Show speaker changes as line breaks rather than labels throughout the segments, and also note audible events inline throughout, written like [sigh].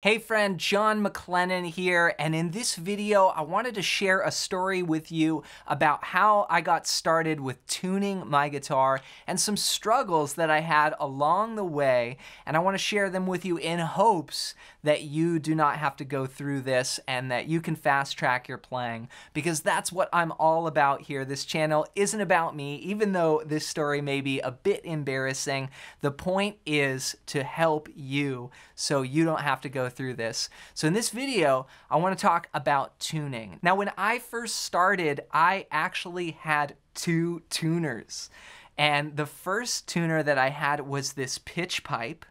Hey friend, Jon MacLennan here, and in this video, I wanted to share a story with you about how I got started with tuning my guitar and some struggles that I had along the way, and I want to share them with you in hopes that you do not have to go through this and that you can fast track your playing, because that's what I'm all about here. This channel isn't about me, even though this story may be a bit embarrassing. The point is to help you so you don't have to go through this. So in this video, I want to talk about tuning. Now, when I first started, I actually had two tuners. And the first tuner that I had was this pitch pipe.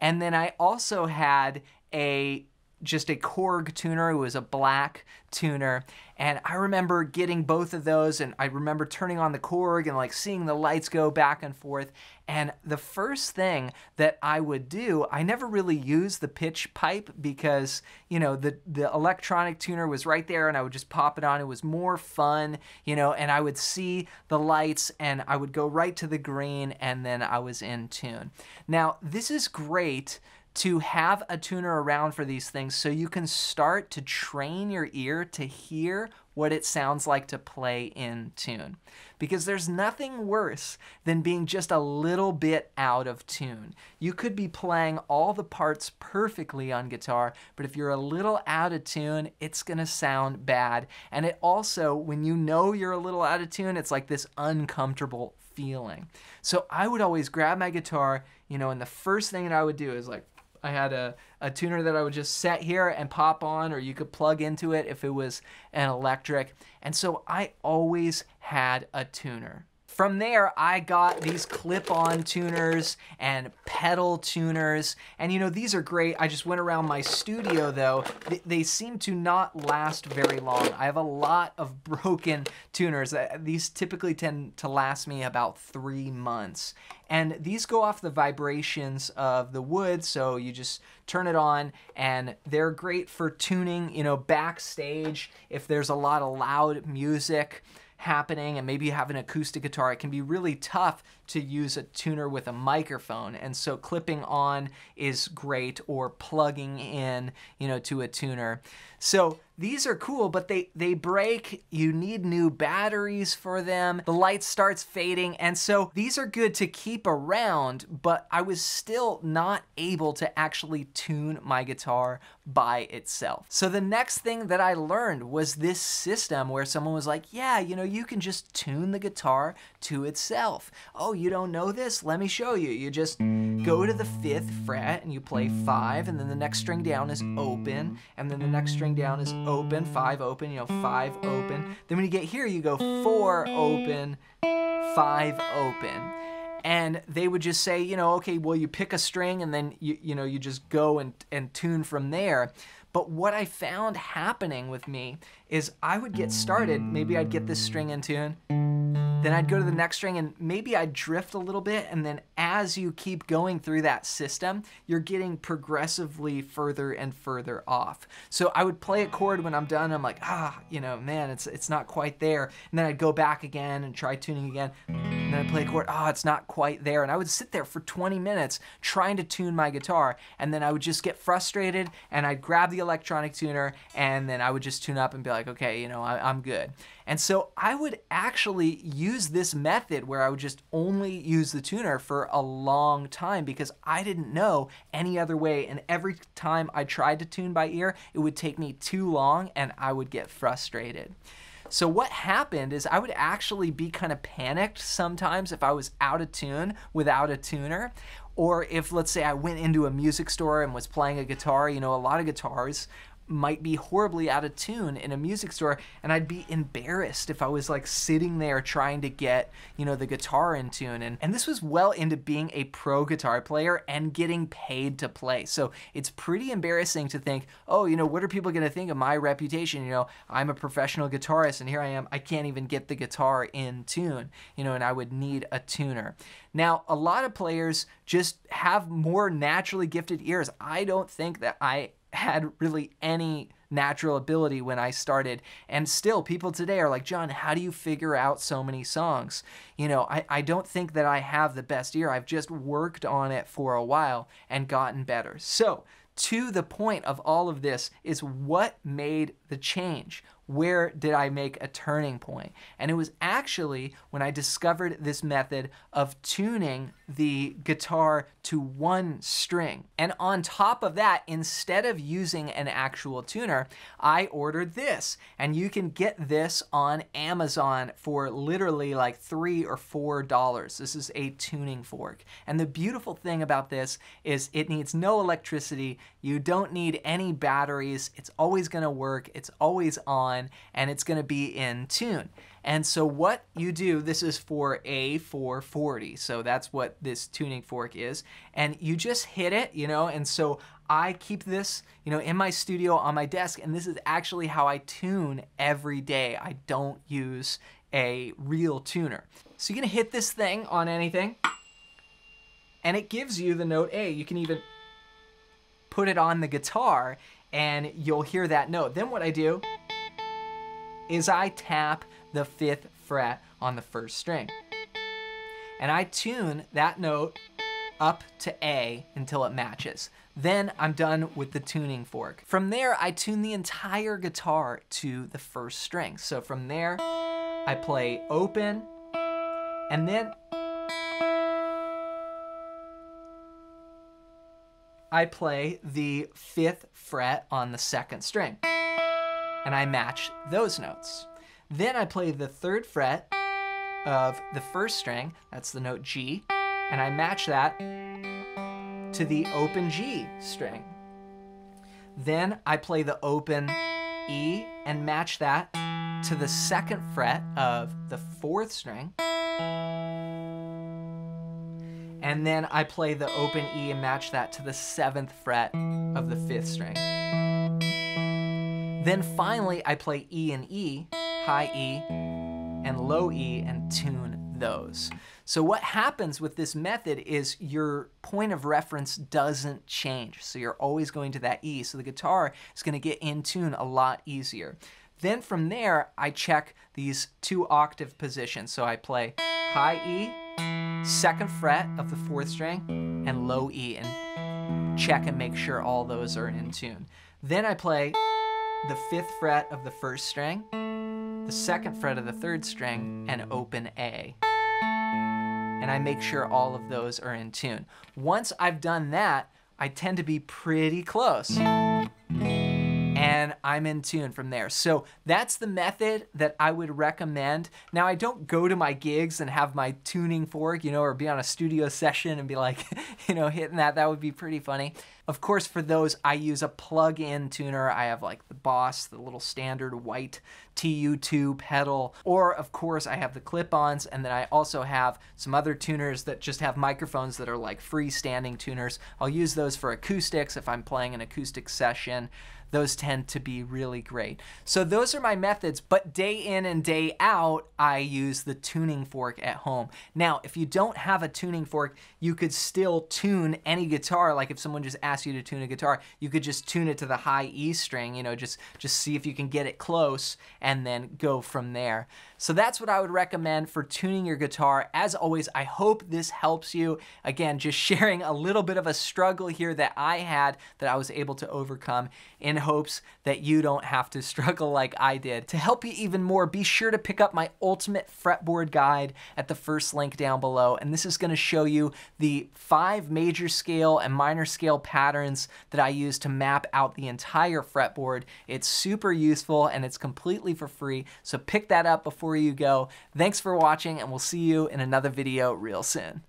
And then I also had a just a Korg tuner. It was a black tuner. And I remember getting both of those and I remember turning on the Korg and like seeing the lights go back and forth. And the first thing that I would do, I never really used the pitch pipe because, you know, the, the electronic tuner was right there and I would just pop it on. It was more fun, you know, and I would see the lights and I would go right to the green and then I was in tune. Now, this is great to have a tuner around for these things so you can start to train your ear to hear what it sounds like to play in tune. Because there's nothing worse than being just a little bit out of tune. You could be playing all the parts perfectly on guitar, but if you're a little out of tune, it's gonna sound bad. And it also, when you know you're a little out of tune, it's like this uncomfortable feeling. So I would always grab my guitar, you know, and the first thing that I would do is like I had a, a tuner that I would just set here and pop on, or you could plug into it if it was an electric. And so I always had a tuner. From there, I got these clip-on tuners and pedal tuners. And you know, these are great. I just went around my studio though. They, they seem to not last very long. I have a lot of [laughs] broken tuners. Uh, these typically tend to last me about three months. And these go off the vibrations of the wood, so you just turn it on, and they're great for tuning, you know, backstage if there's a lot of loud music happening and maybe you have an acoustic guitar, it can be really tough to use a tuner with a microphone. And so clipping on is great or plugging in, you know, to a tuner. So these are cool, but they, they break. You need new batteries for them. The light starts fading. And so these are good to keep around, but I was still not able to actually tune my guitar by itself. So the next thing that I learned was this system where someone was like, yeah, you know, you can just tune the guitar to itself. Oh, you don't know this? Let me show you. You just go to the fifth fret and you play five, and then the next string down is open, and then the next string down is open, five open, you know, five open. Then when you get here, you go four open, five open and they would just say, you know, okay, well, you pick a string and then you, you know, you just go and, and tune from there. But what I found happening with me is I would get started, maybe I'd get this string in tune, then I'd go to the next string and maybe I'd drift a little bit. And then as you keep going through that system, you're getting progressively further and further off. So I would play a chord when I'm done. I'm like, ah, you know, man, it's, it's not quite there. And then I'd go back again and try tuning again. And then I'd play a chord, oh, it's not quite there. And I would sit there for 20 minutes trying to tune my guitar. And then I would just get frustrated and I'd grab the electronic tuner and then I would just tune up and be like, okay, you know, I, I'm good. And so I would actually use this method where I would just only use the tuner for a long time because I didn't know any other way. And every time I tried to tune by ear, it would take me too long and I would get frustrated. So what happened is I would actually be kind of panicked sometimes if I was out of tune without a tuner. Or if, let's say, I went into a music store and was playing a guitar, you know, a lot of guitars might be horribly out of tune in a music store and I'd be embarrassed if I was like sitting there trying to get, you know, the guitar in tune. And, and this was well into being a pro guitar player and getting paid to play. So it's pretty embarrassing to think, oh, you know, what are people going to think of my reputation? You know, I'm a professional guitarist and here I am, I can't even get the guitar in tune, you know, and I would need a tuner. Now, a lot of players just have more naturally gifted ears. I don't think that I had really any natural ability when I started. And still, people today are like, Jon, how do you figure out so many songs? You know, I, I don't think that I have the best ear. I've just worked on it for a while and gotten better. So, to the point of all of this is what made the change? Where did I make a turning point? And it was actually when I discovered this method of tuning the guitar to one string. And on top of that, instead of using an actual tuner, I ordered this. And you can get this on Amazon for literally like three or four dollars. This is a tuning fork. And the beautiful thing about this is it needs no electricity. You don't need any batteries. It's always gonna work. It's always on and it's gonna be in tune. And so what you do, this is for A440. So that's what this tuning fork is. And you just hit it, you know, and so I keep this, you know, in my studio on my desk, and this is actually how I tune every day. I don't use a real tuner. So you're gonna hit this thing on anything, and it gives you the note A. You can even put it on the guitar, and you'll hear that note. Then what I do is I tap the fifth fret on the first string. And I tune that note up to A until it matches. Then I'm done with the tuning fork. From there, I tune the entire guitar to the first string. So from there, I play open, and then I play the fifth fret on the second string and I match those notes. Then I play the third fret of the first string, that's the note G, and I match that to the open G string. Then I play the open E and match that to the second fret of the fourth string. And then I play the open E and match that to the seventh fret of the fifth string. Then finally, I play E and E, high E, and low E, and tune those. So what happens with this method is your point of reference doesn't change. So you're always going to that E. So the guitar is going to get in tune a lot easier. Then from there, I check these two octave positions. So I play high E, second fret of the fourth string, and low E, and check and make sure all those are in tune. Then I play the fifth fret of the first string, the second fret of the third string, and open A. And I make sure all of those are in tune. Once I've done that, I tend to be pretty close Mm-hmm. and I'm in tune from there. So that's the method that I would recommend. Now, I don't go to my gigs and have my tuning fork, you know, or be on a studio session and be like, [laughs] you know, hitting that. That would be pretty funny. Of course, for those, I use a plug-in tuner. I have like the Boss, the little standard white TU2 pedal, or of course, I have the clip-ons, and then I also have some other tuners that just have microphones that are like freestanding tuners. I'll use those for acoustics if I'm playing an acoustic session those tend to be really great. So those are my methods, but day in and day out, I use the tuning fork at home. Now, if you don't have a tuning fork, you could still tune any guitar. Like if someone just asked you to tune a guitar, you could just tune it to the high E string, you know, just, just see if you can get it close and then go from there. So that's what I would recommend for tuning your guitar. As always, I hope this helps you. Again, just [laughs] sharing a little bit of a struggle here that I had that I was able to overcome in hopes that you don't have to [laughs] struggle like I did. To help you even more, be sure to pick up my ultimate fretboard guide at the first link down below. And this is gonna show you the five major scale and minor scale patterns that I use to map out the entire fretboard. It's super useful and it's completely for free. So pick that up before you go. Thanks for watching and we'll see you in another video real soon.